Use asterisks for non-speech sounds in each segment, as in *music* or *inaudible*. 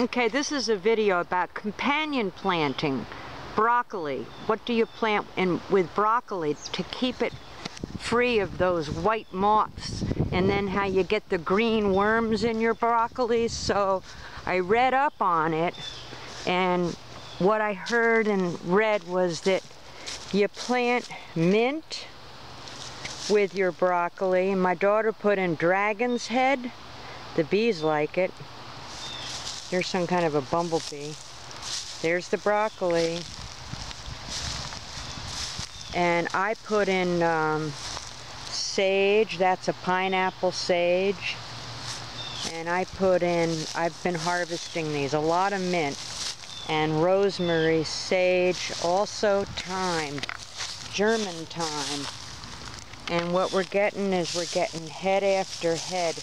Okay, this is a video about companion planting broccoli. What do you plant in with broccoli to keep it free of those white moths and then how you get the green worms in your broccoli. So I read up on it and what I heard and read was that you plant mint with your broccoli. My daughter put in dragon's head. The bees like it. Here's some kind of a bumblebee. There's the broccoli. And I put in um, sage. That's a pineapple sage. And I put in, I've been harvesting these, a lot of mint. And rosemary, sage, also thyme, German thyme. And what we're getting is we're getting head after head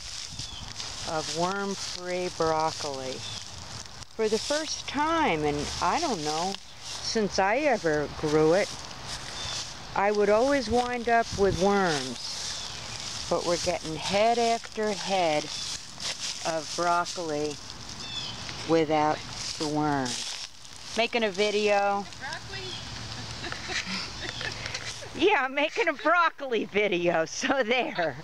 of worm-free broccoli. For the first time and I don't know since I ever grew it I would always wind up with worms but we're getting head after head of broccoli without the worms making a video? *laughs* Yeah I'm making a broccoli video so there